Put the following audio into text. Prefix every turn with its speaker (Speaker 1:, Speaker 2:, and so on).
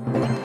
Speaker 1: you